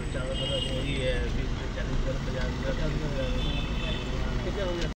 और चारों तरफ़ वही है बीस से चालीस हज़ार पचास हज़ार